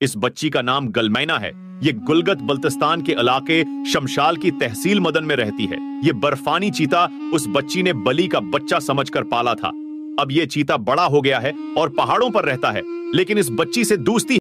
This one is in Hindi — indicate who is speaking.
Speaker 1: इस बच्ची का नाम गलमैना है। ये गुलगत बल्तिस्तान के इलाके शमशाल की तहसील मदन में रहती है। ये बर्फानी चीता उस बच्ची ने बली का बच्चा समझकर पाला था। अब ये चीता बड़ा हो गया है और पहाड़ों पर रहता है, लेकिन इस बच्ची से दूसती